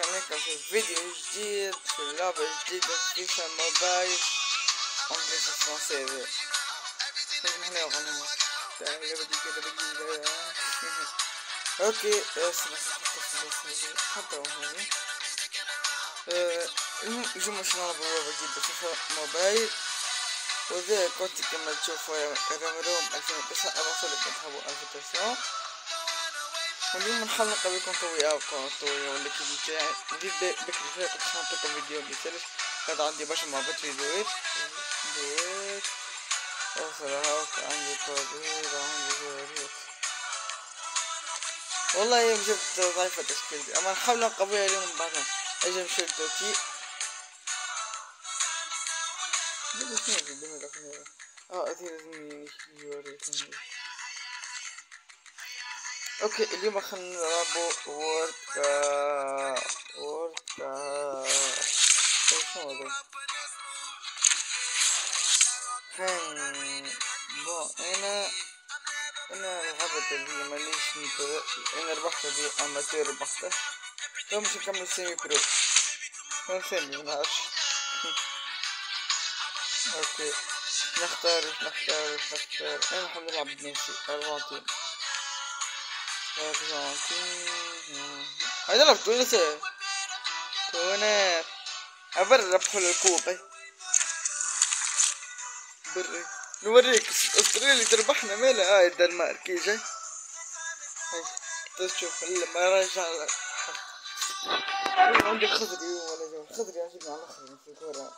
عليكم في فيديو جديد في لعبة جديدة فيفا موبايل انجليزي فرنسي إحنا يغنوا لعبة جديدة جديدة أوكي اسمع حتى هذه المهم يجوا مش نلعب لعبة جديدة فيفا موبايل وزي كنت كما تشوفوا رمروم 2009 أرسل كنت انفيتاسيون واليوم طويلة بكون طويلة ولا كي بتاعي جيت بكري فيها كنت خلطتكم فيديو بيسالش كان عندي باش ما بات فيديوهات فيديوهات اوصل هاك عندي كوبير عندي فيديوهات والله يوم جبت ضعيفة تشكيلتي اما نحاول نقويها اليوم بعدها أجي نمشي لتوتي آه اثير لازم يجي يوريكم أوكي اليوم خلينا نلعبوا وورد وورد شنو هذا؟ هن بون أنا أنا لعبت اللي مانيش متر... أنا ربحت دي أماتير ربحته تو مش نكمل سيمي برو. ما سيمي منعرفش أوكي نختار نختار نختار. أنا نحب نلعب بميسي هذا لعب تونس تونس أبر ربحوا للكوبا بري. نوريك استراليا تربحنا مالها هاي الدنمارك يجي هاي تشوف ما رجع. عندي خضري ولا جو. خضري عجبني على الآخر في الكورة.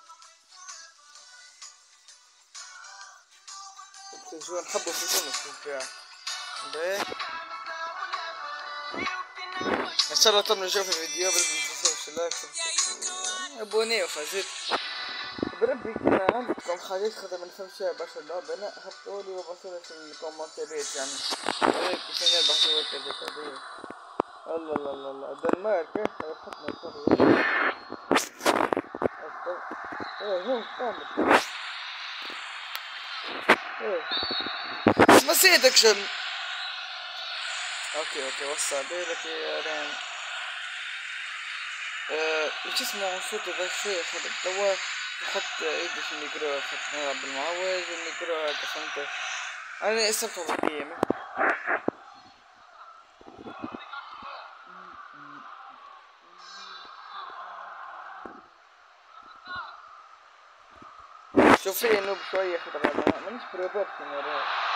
شو نحبه في تونس في البيع ان شاء الله طبعا نشوف الفيديو ما تنسوش لايك ابوني وفازت بربي كان عندكم حاجات خاطر ما نفهمش باش اللعبة أنا حطوا لي وبصوا في الكومنتات يعني. كيف نربح جوا كذا كذا. الله الله الله الله. الدنمارك حطنا الفرق إيه هو كامل إيه نسيتك شن؟ أوكي أوكي وسع بالك يا ران أه وش اسمه صوت ذا الشيء خد توا حط ايدي في الميكرو خد نلعب بالمعوز الميكرو هذا فهمت أنا استمتع بالجيم شوف في نوب شوية أنا مانيش بروبرشن يا رجال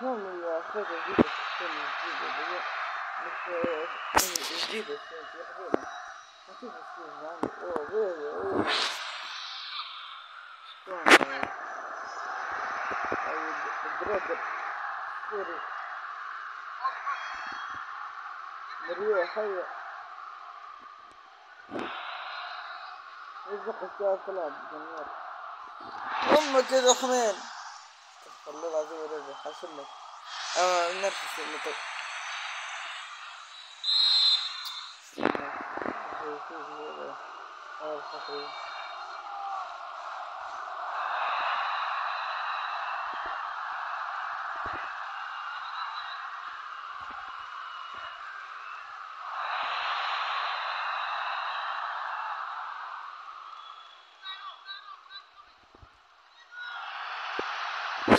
حاجة جديدة في السنة الجديدة دي مش جديدة السنة القديمة نشوف السنة عندي اوه غير اوه شلون هاي الدرادر سوري مريوة حية يزق الساعة ثلاث جنات أمك يا رحمن والله العظيم رجل حاصل لك آه نرفس المطر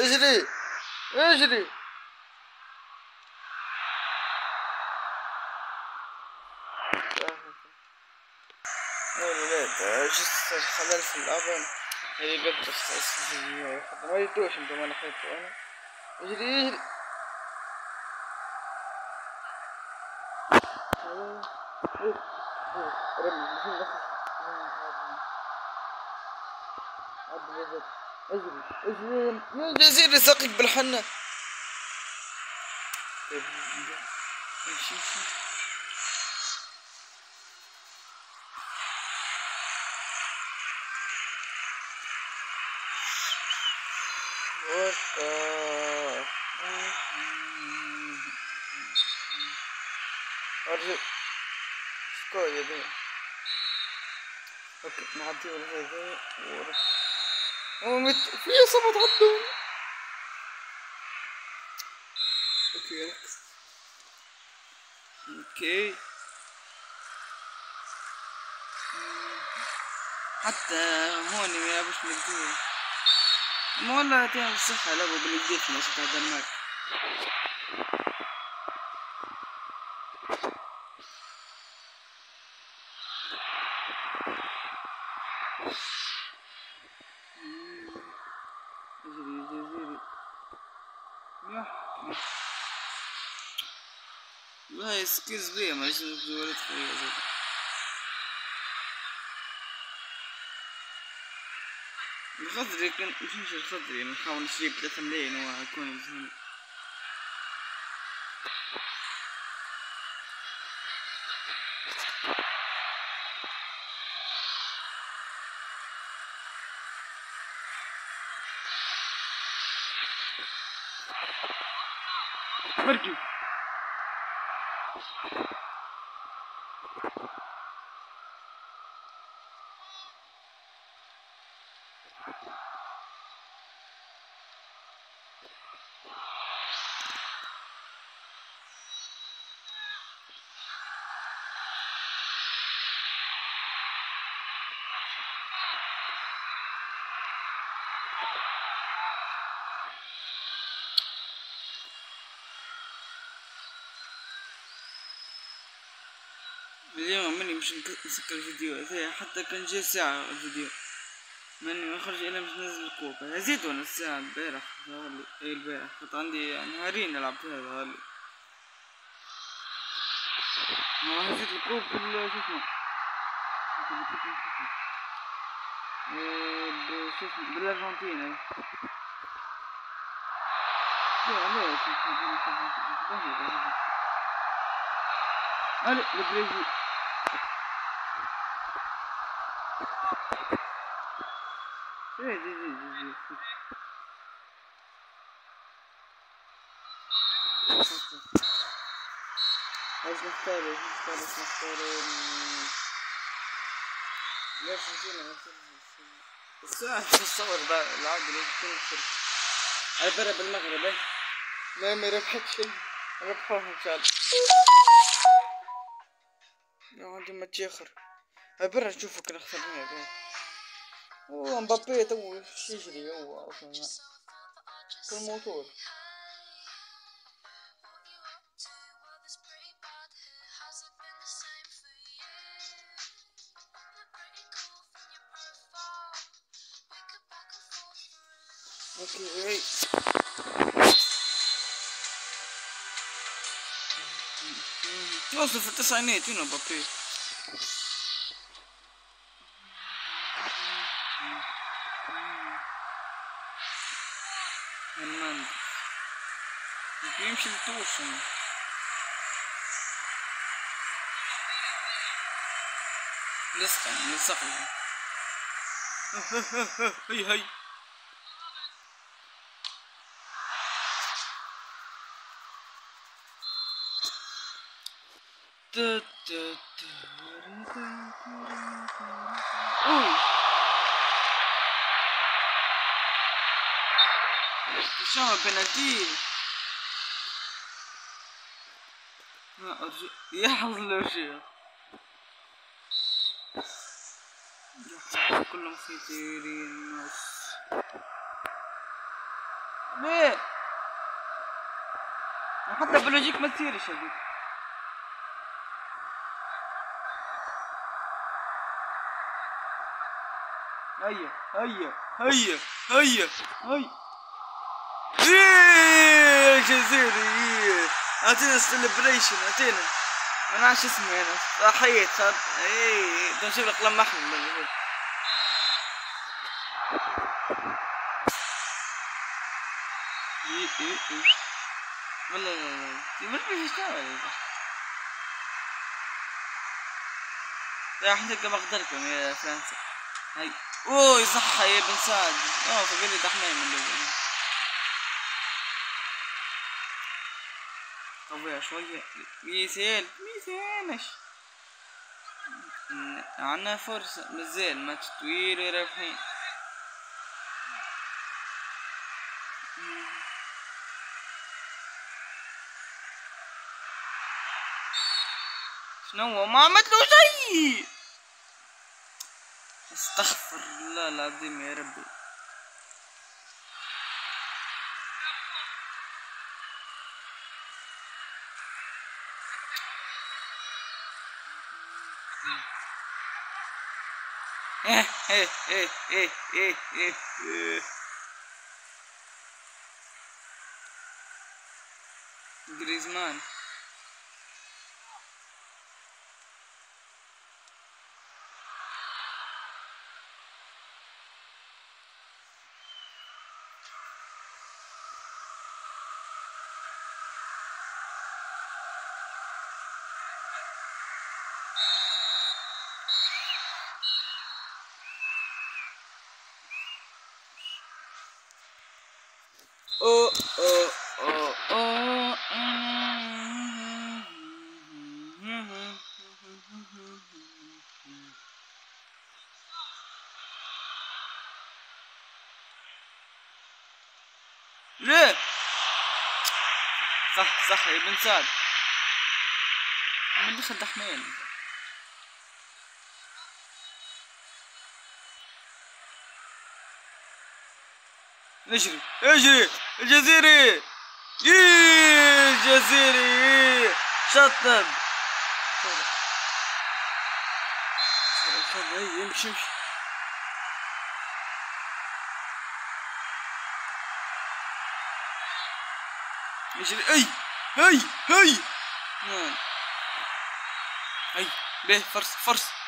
اجري. اجري. خلال في الأبن ما يدوش خيطوا أنا اجري. اجري. اجري اجري يا جزيرة ساقك بالحنة. ارجع سكوي يا okay نعدي ولا هذا ورا. ومت في إصابة عدون okay okay. حتى هون ما يلعبوش بالجديد ما والله يعطيهم الصحة لعبوا بالجديد في الماتش بتاع الدنمارك والله سكيلز بيه ما ليش ولد خويا زاد الخضري كان مش الخضري نحاول نشري بثلاثة ملايين ويكون مثلا house. اليوم مش نك- نسكر الفيديو هذا حتى كان جاي ساعة الفيديو ماني ما خرج الا مش ننزل الكوبا زيد وأنا الساعة البارح ظهرلي اي البارح كنت عندي نهارين نلعب فيها ظهرلي ما هزيت الكوب بال شو اسمه إيه، شو اسمه بالارجنتين لا لا شو اسمه بالارجنتين Allez, le Brésil. إيه دي دي دي دي إيش نختار إيش نختار إيش نختار مم. ليش نسينا الساعة تتصور بقى العقد اللي يكون الشركة هاي برا بالمغرب ما ما ربحت شيء ربحوها ان شاء الله عندي ما تشيخر هاي برا نشوفه كنا خسرنا بيه هو مبابي تو شي يجري هو أصلا كل موتور okay اي توصل في التسعينات هنا مبابي هرنانديز يمشي لتوصل لسه لسه هي هي شو بنالتي يحظ له شيء كلهم مسيطرين نص ليه؟ حتى بلوجيك ما تصيرش هذيك هيا هيا هيا هيا هيا. إيه جزيري اعطينا سليبريشن اعطينا ما نعرفش اسمه أنا صحيت صار إيه بدنا نشوف لك لما احمد إيه؟ إيه إيه والله لا لا دي مش بيشتغل يا إحنا كما قدركم يا فرنسا. هاي. يا طبيعي شوية ميزيل ميسيلش عنا فرصة مازال ماتش طويل رابحين شنو ما عملتلو شي استغفر الله العظيم يا ربي. إيه Oh, oh, oh, oh. ليه؟ صح صح يا ابن سعد من دخل دحمين اجري اجري الجزيري ييه الجزيري شطب يمشي يمشي يجري اي هي هي نعم اي به فرس فرس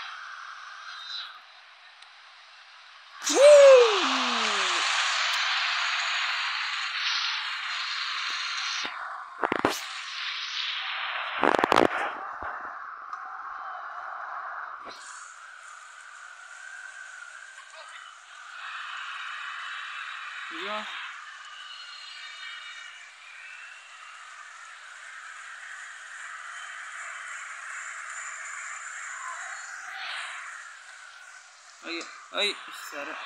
Ja. اي اي خسارة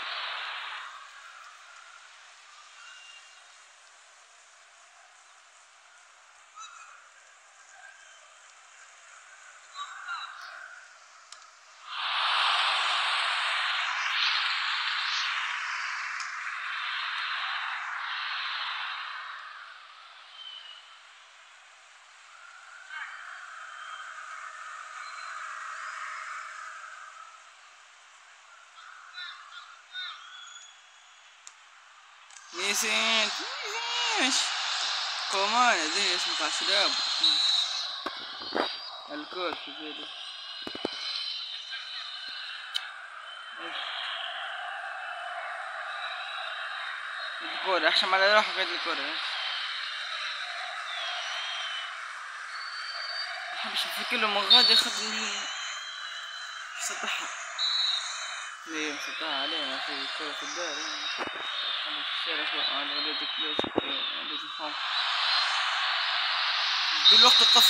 نسيت إيش كمان هذي اسمه بتاع شباب الكل في بالي الكورة احسن على روحك قد الكورة محبش نفكر له مغاد ياخد سطحها زي ما سطحها علينا في في الدار. على الشارع على ولاد كلاس ولاد الحوم بالوقت القص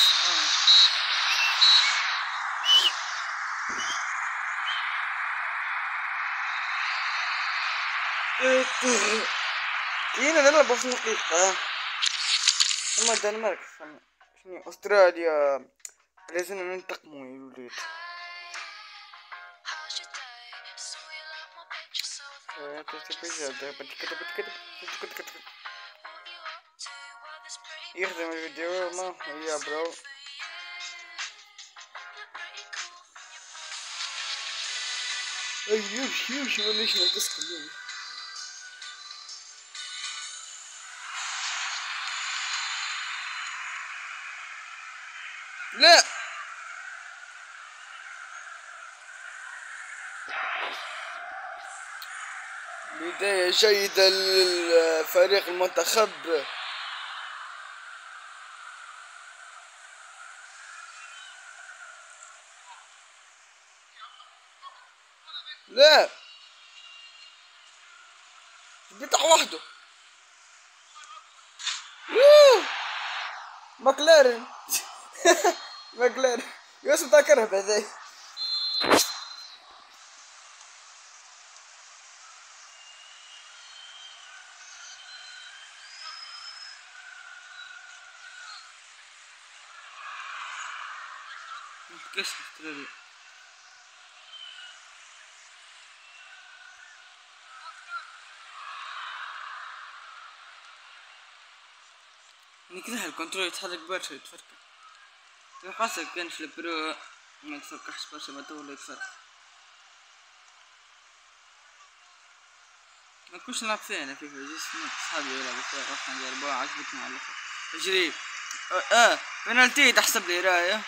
هنا نلعب في دقيقة أما الدنمارك شنو أستراليا لازم ننتقموا يا ولاد يخدم الفيديو ما يا برو يمشي يمشي ولا إيش ناقص كلهم لا بداية جيدة للفريق المنتخب. لا. بيطلع وحده. ماكلارن ماكلارن يوسف تاع كرهبة ذي كذا الكنترول يتحرك برشا يتفرك لو كان في البرو ما يتفركحش برشا ما تو يتفرك ما كنتش نلعب فيها أنا فيفا جيست نط صحابي يلعبوا فيها رحنا نجربوها عجبتنا على الآخر اجري آه, آه. بنالتي تحسب لي رايه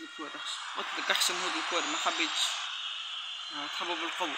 الكورة قلت احسن هود الكورة ما حبيتش تحبوا بالقوة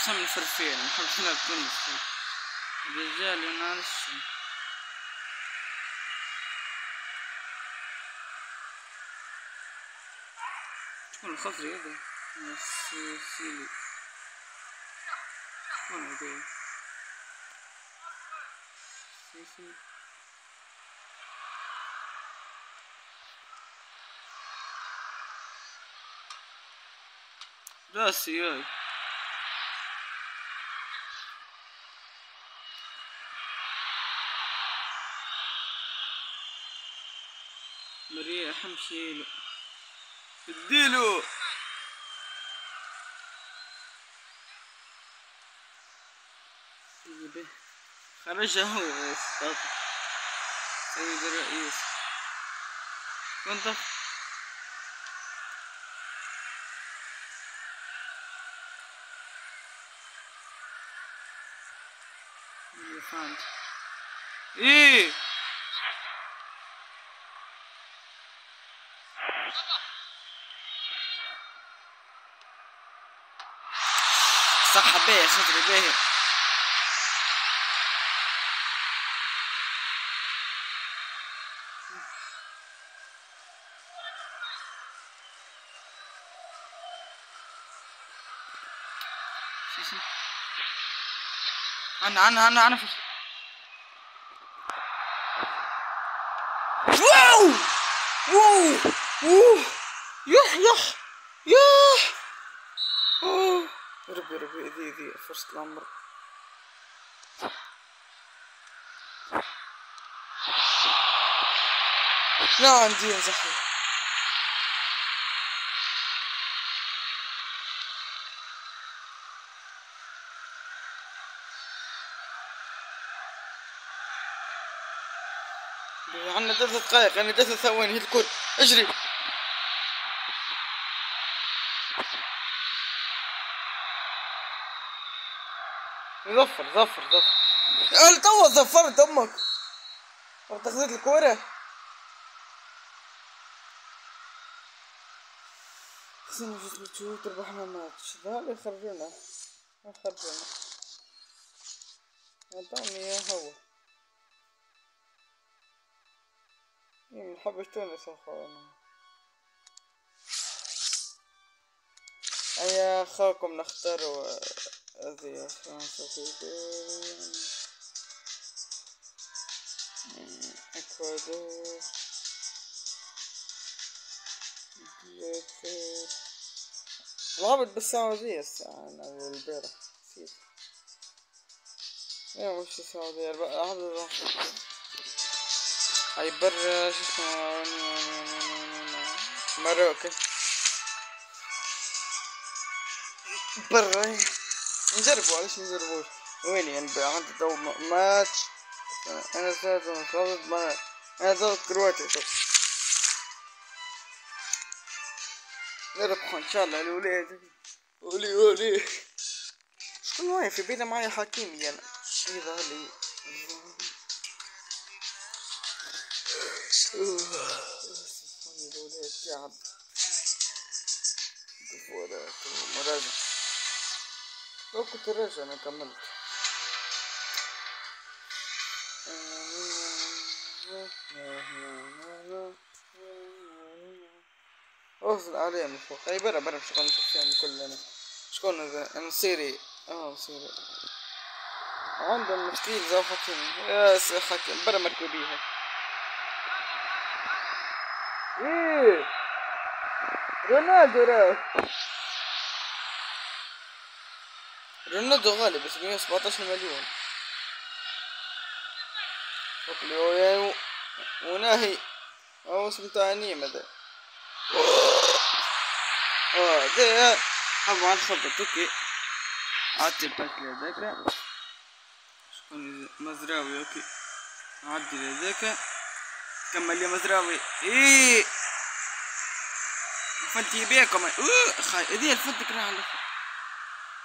مسمى الفرفير نحب نلعب تونس الرجال ينال الشم شكون الخضري هذا؟ سيلي. شكون هذا؟ سيسي راسي ياي. مريح امشيله اديله. به خرجه هو أستاذ. سيد الرئيس. كنت فهمت إيه. صح بيه صدري بيه. أنا أنا أنا أنا فش... واو! واو! يح يح اوه ذي فرصة العمر لا عندي انزحي عندنا ثلاث دقائق يعني ثلاث ثواني هي الكل. اجري. ظفر ظفر ظفر. قال توا ظفرت أمك. رحت أخذت الكورة. خسرنا في الشوط ربحنا الماتش. ذا يخرجونا ما خرجونا أعطاني إياه هو. من حبش تونس اخوانا ايا أخاكم نختار هذه فرنسا في اكوادور لعبت بالسعودية الساعة أنا البارح نسيت يا مش السعودية راح هاي برا شو اسمه مروكو برا نجربوا علاش نجربوش وين يعني عندي تو ماتش أنا ساعة نخلص ما أنا ضغط كرواتي تو نربحوا ان شاء الله الولاد ولي ولي شكون واقف في بينا معايا حكيمي أنا يظهر لي الولاد تعب مراجع لو كنت راجع أنا كملت. اوصل عليه من فوق. أي برا برا شكون نشوف فيهم كلنا. شكون هذا نصيري آه نصيري عندهم مسكين زو حكيم. يا سي حكيم برا مركبيها إيه. رونالدو راه رونالدو غالي بس 117 مليون. شكلي هو وناهي. هو اسم تاني ماذا؟ آه ده طبعا خبط أوكي عدي الباك لهذاك. شكون مزراوي أوكي. عدي لهذاك. كمل لي مزراوي. إيه. فانتي بيكم. أوه خاي. هذه الفنتك راح الأخر.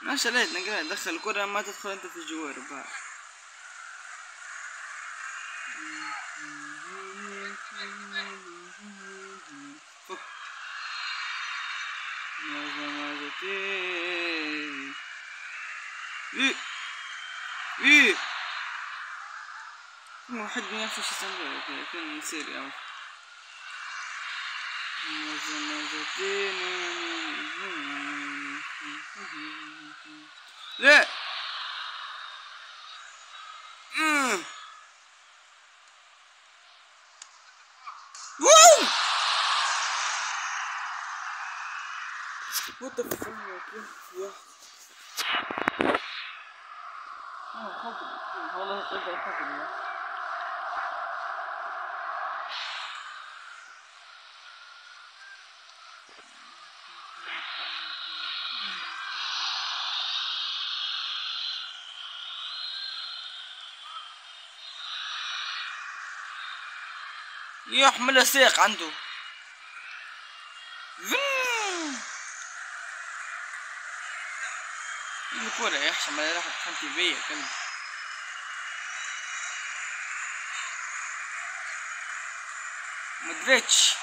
ما شليت نقرا دخل الكرة ما تدخل أنت في الجوار بقى إيه. واحد يعني ماذا Look. Hmm. Woo! What the fuck? Yeah. Oh, hold on. Hold on. Hold on. يحمل سيق عنده. الكورة يا حشا ما راح تخنتي بيا كلب. مدريتش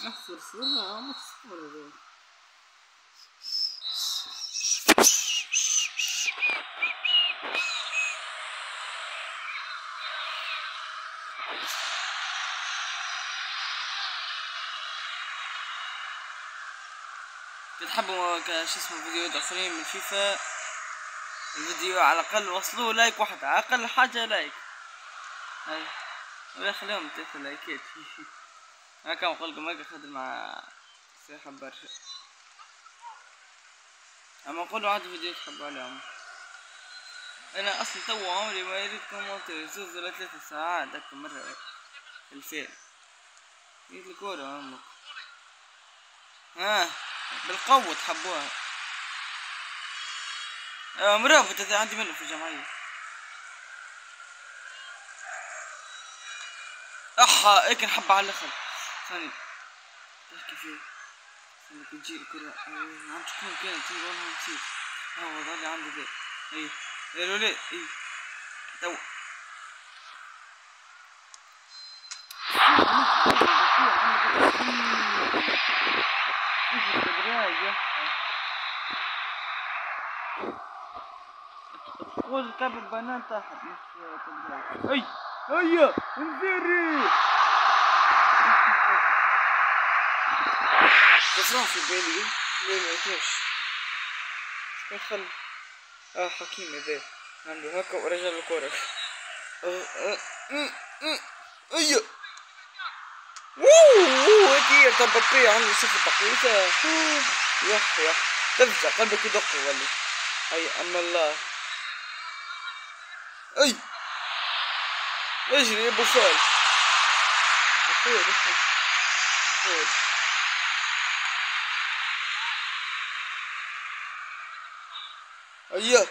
نخسر صورة ما تصور تحبوا ك- شو اسمه فيديوهات اخرين من فيفا. الفيديو على الأقل وصلوه like واحد على أقل حاجة like. هاي. ولا خليهم ثلاثة لايكات. أنا كان نقول لكم هيك خدم مع سيحة برشا. أما نقولوا عادي فيديو تحبوا عليهم. أنا أصلا تو عمري ما يريدكم موتر زوز ولا ثلاثة ساعات هكا مرة في الفيلم جيت الكورة أمك. ها. بالقوة تحبوها. آه هذا عندي منه في الجمعية. أحا هيك نحب على الأخر. ثاني. تحكي فيه. ثاني تجي الكرة عم تكون كانت وأنا نسيت. هو ظل عندي ذا اي يا الولاد اي تو خذ كاب البنان تحت مش تدري اي هيا انزري. كسران في بالي ليه ما يتوش شكون خل آه حكيم ذا عنده هكا ورجع الكورة آه آه ام ام ايا ووو هيك هي طبقية عنده صفر تقويته يح يح تفزع قلبك يدق ولا أي أما الله. أي. اجري أبو فال أبو فال فال اياه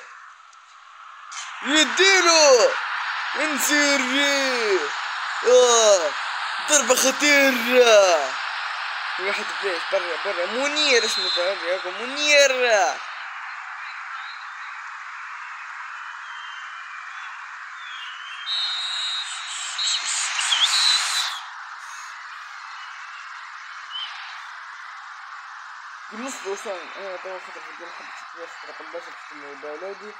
يديله. انسير آه. ضربة خطيرة. واحد بليش برا برا. منير اسمه برا يا منير. بالنسبة لسان أنا طبعا خاطر في الجيم حبيت شوية خاطر قبل في download ي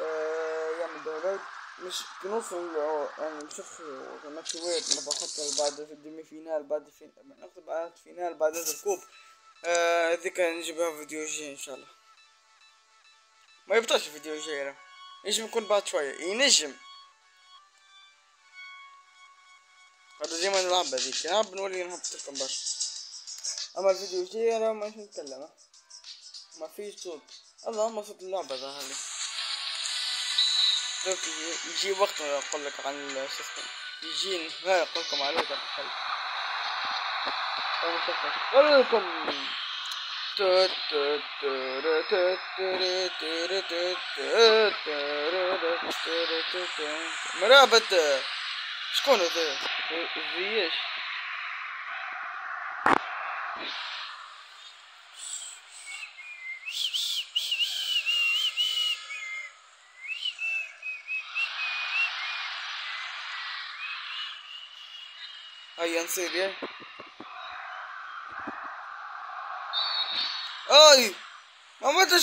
آه يعمل download مش كنوصل يعني نشوف ماتشوات مرة حتى بعد في ال demi-finale بعد في ناخذ بعد finale بعد هذا ال coupe. آه ذيك نجيبها فيديو جاي إن شاء الله. ما يبطلش فيديو جاي ينجم يكون بعد شوية. ينجم. هذا ديما نلعب هذيك. نلعب نولي نهبط لكم برشا. أما الفيديو الجاي راه ما نتكلم ما فيش صوت اللهم صوت اللعبة ظهر لي يجي وقت أقول لك عن اسمه يجي ما أقول لكم عليه الحل. أقول لكم. مرابط شكون هذا؟ زياش. هيا نصير يا اي ما عملت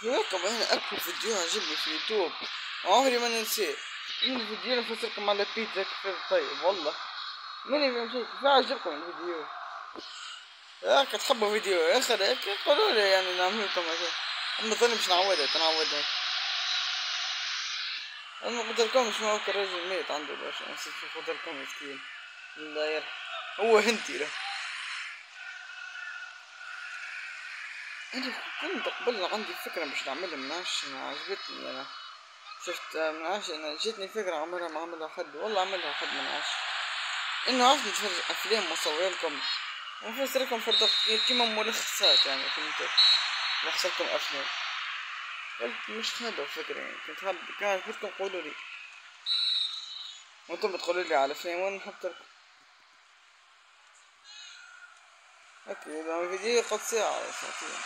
فيكم أنا اكل فيديو عجبني في اليوتيوب عمري ما ننساه من الفيديو؟ نفسركم على بيتزا كيف طيب والله. ماني فاهم شيء؟ كيف عجبكم الفيديو. ياك تحبوا فيديو؟ اخر هيك قولوا لي يعني نعمل لكم أما ظني مش نعودها تنعودها أنا قدركم مش معك الراجل ميت عنده برشا نسيت قدركم مسكين الله يرحم هو هنتي له. أنا كنت قبل عندي فكرة باش نعملها منعش عجبتني أنا. شفت منعش أنا جتني فكرة عمرها ما عملها حد والله عملها حد منعش إنه عرفت نتفرج أفلام واصور لكم ونفسر لكم فرض كيما ملخصات يعني فهمت؟ نلخص لكم أفلام. قلت مش خايبة الفكرة يعني كنت حاب كان بدكم قولوا لي. وأنتم بتقولوا لي على فيلم وأنا نحط لكم؟ أكيد الفيديو قد ساعة ولا ساعتين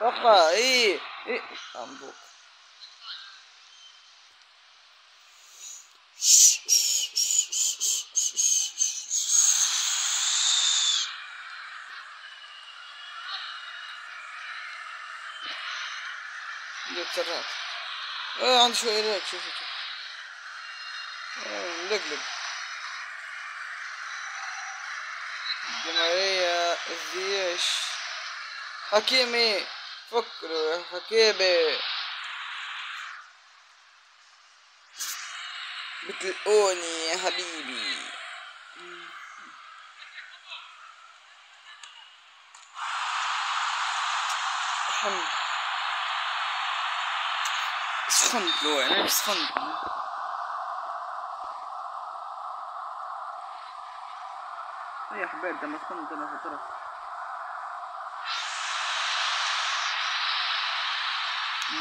فقط إيه إيه انبوك سرات آه عندي شوية لاج شوف شوف آه لقلق جمهورية الجيش حكيمي فكروا يا حكيمي. بتلقوني يا حبيبي. الحمد. سخنت لو يعني أنا سخن. يا حباب ده مسخن سخنت أنا في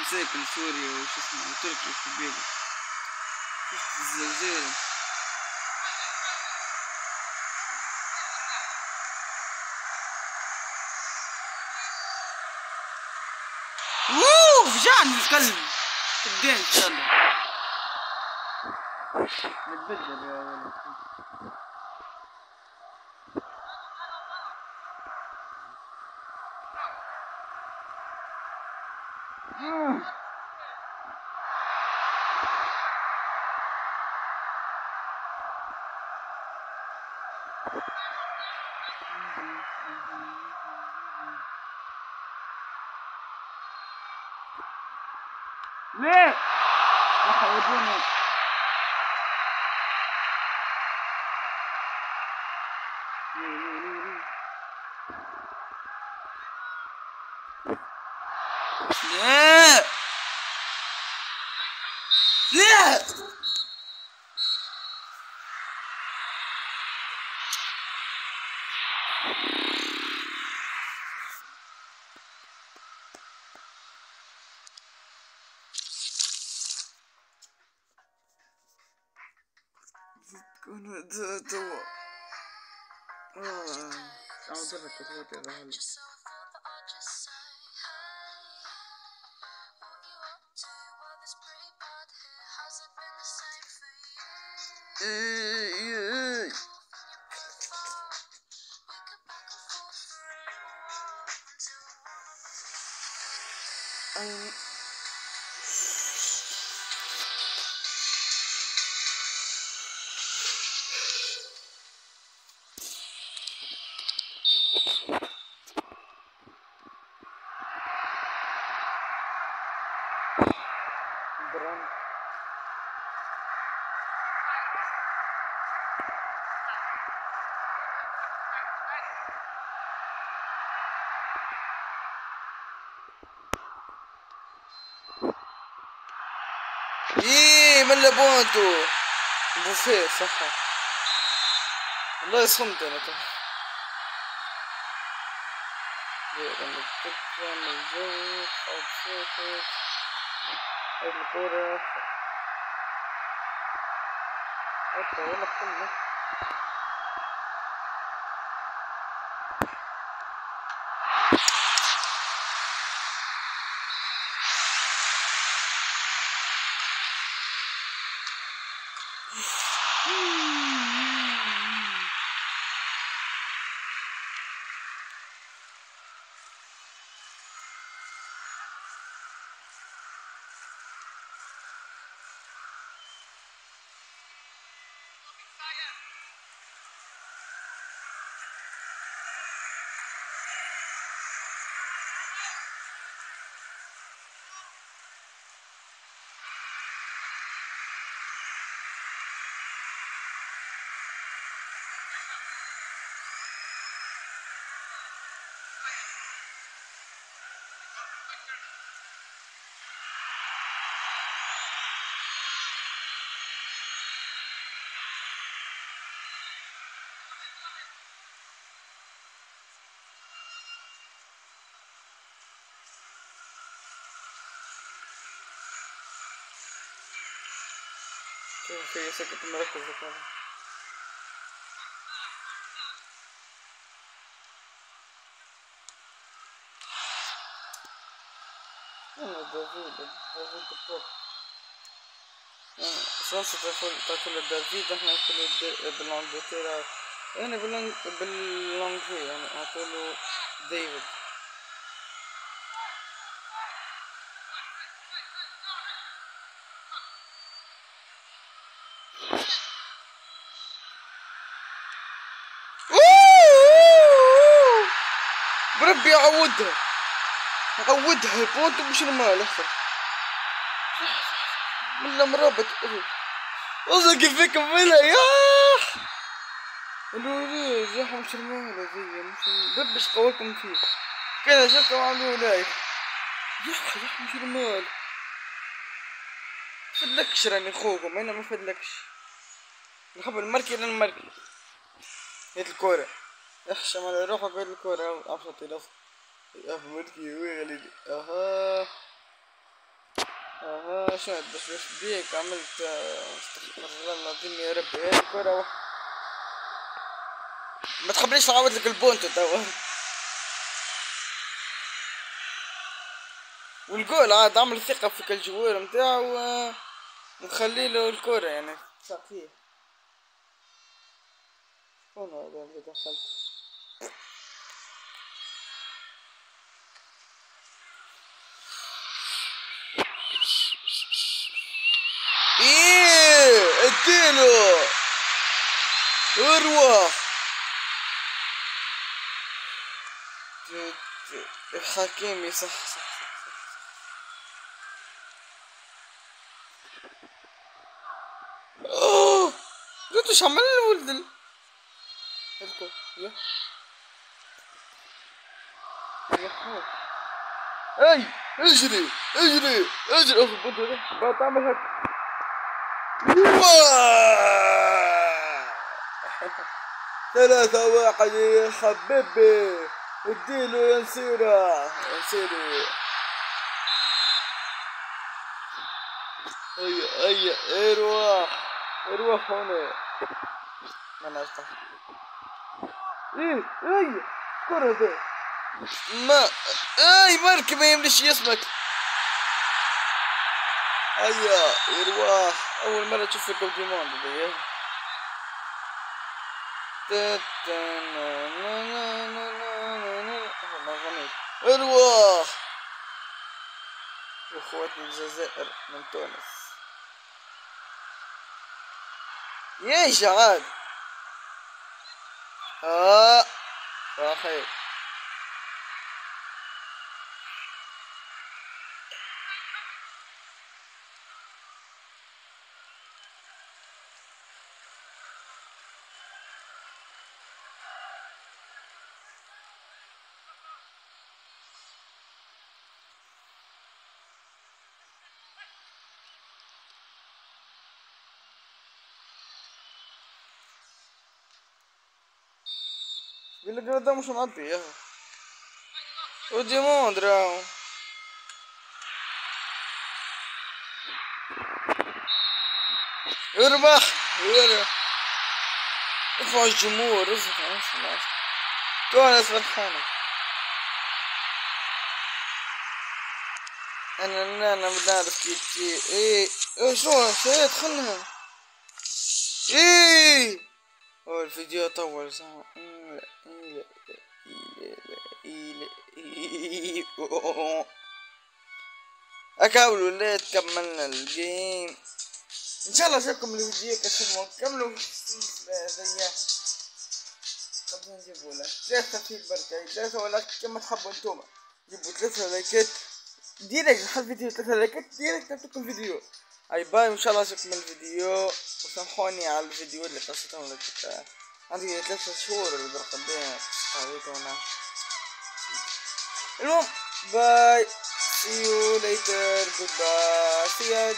نسيت مساكن سوريا وش اسمه وتركيا في البيت شفت الزلزال؟ وووو فجعني الكلب تبدين ان شاء الله نتبدل يا ولد ليه؟ راح يودوني ليه؟ ليه؟ تكون تو آه أعوذ لك كتبت يا رهل من لبونتو بوفيه صح. والله صمت أنا أو الكورة حتى ولا شوف في سكت مركز كمان أنا دافيد دافيد بوب سونسة تاكل دافيد إحنا ناكل بالانجلترا يعني اعطوله ديفيد بربي يعودها يعودها بونت مش المال احسن من مرابط وصل كيف كملها يا! قالوا لي زح مش المال ذي مش ببش قولكم فيه. كذا شكا وعملوا لايك يح يح مش المال فدلكش راني خوكم أنا ما فدلكش. نخب المركي للمركي. هيت الكورة. احشم على روحك هيت الكورة. ابسط لف مركي وين غليلي أها أها شو بس بس بيك عملت آه، استغفر الله العظيم يا ربي. الكورة واحد ما تخبرنيش تعود لك البونتو توا والجول عاد عمل ثقة في الجوار متاعه ونخلي له الكرة يعني. صحيح هنا هذا اللي دخلت؟ اديله أروح الحكيمي صح صح صح اوه قلت إيش عمل الولد ال- الكل يا. اي اجري اجري اجري بنت هذا بقى تعمل هيك ثلاثة واحد يا حبيبي اديله يا نسيرة يا نسيرة هيا هيا أروح أروح هنا. ما نفتح إيه إيه كرة. ما اي مركب ما يملش يسمك هيا أروح أول مرة أشوف لكم ديمون بدي أروح أخوات الجزائر من تونس. إيش عاد ها يقول لك معطي يا أخي. وديمون دراو اربح اربح ارفع الجمهور ارفع ارفع تونس فرحانة أنا أنا أنا بنعرف كيف كيف إيه إيه شو شو دخلنا إيه هو الفيديو طول صح لا لا اكاول ولاد كملنا ال game ان شاء الله عجبكم الفيديو كتبوا كملوا زي قبل نجيبوا له ثلاثة في البركة ثلاثة ولا كما تحبوا انتوما جيبوا ثلاثة لايكات direct نحط فيديو ثلاثة لايكات direct نعطيكم فيديو أي باي إن شاء الله عجبكم الفيديو. وسامحوني على الفيديو اللي قصتهم لك عندي ثلاثة شهور اللي برقدها قضيته أنا المهم باي. See you later. Goodbye. See you.